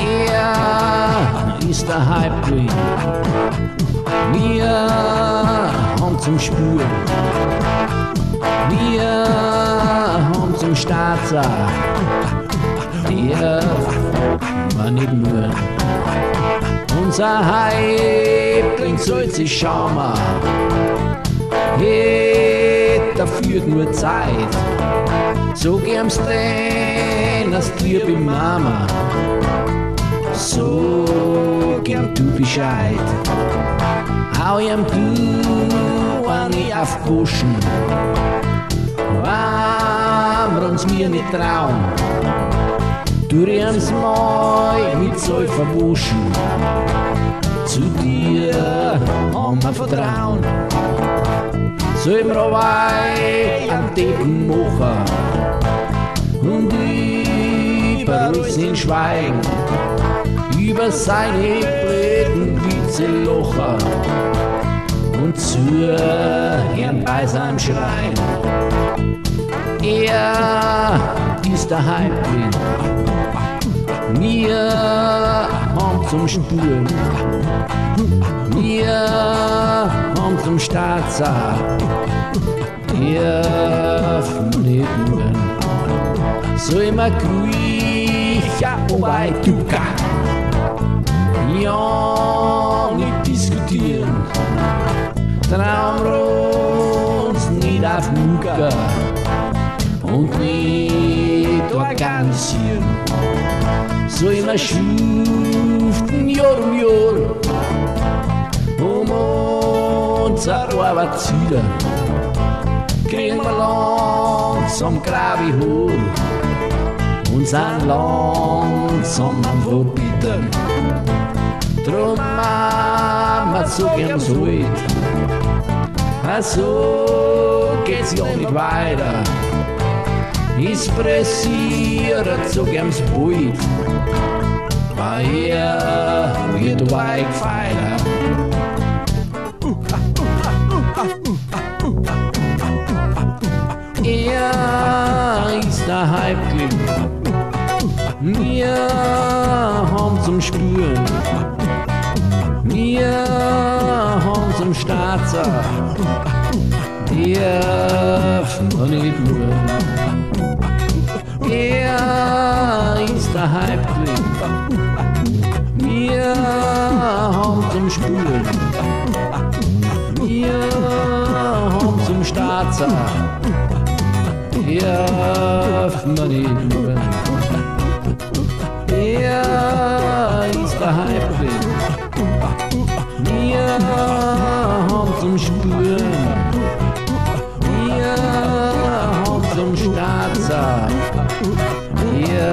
Er ist der Halbling. Wir haben zum Spüren. Wir haben zum Staatssaal. Der war nicht nur. Unser Häuptling soll sich schauen. Hätt dafür nur Zeit. So gern's denn, als dir wie Mama. So gern du Bescheid. Hau ihm du an die Aufbuschen. Warum uns mir nicht trauen? Du rennst mal mit so verwuschen. Zu dir haben wir Vertrauen. Rawai an Decken machen und über uns in Schweigen über seine blöden Witze locher und zu Herrn bei seinem Schrein. Er ist der Häuptling, wir haben zum Spüren, wir haben zum Staatssaal, nicht nur so immer Griecha wobei Duca. Ja, nicht diskutieren, trauen uns nicht auf Muga und nicht organisieren. So immer schuften Jahr um Jahr um unser Arbeitsziel kriegen wir langsam grabe hoch und sind langsam am Verbieten. Drum Mama so gern so weit. Also geht's ja nicht weiter. Es pressiert so gern's Blut. Weil er wird weit feiner. Er ist der Häuptling. Wir haben zum Spüren. Wir haben zum. Dürfen wir nicht nur. Er ist der Häuptling. Wir haben zum Spüren. Wir haben zum. Dürfen wir nicht nur. Er ist der Häuptling. Wir haben zum Spüren. Haben zum Staatssaal. Wir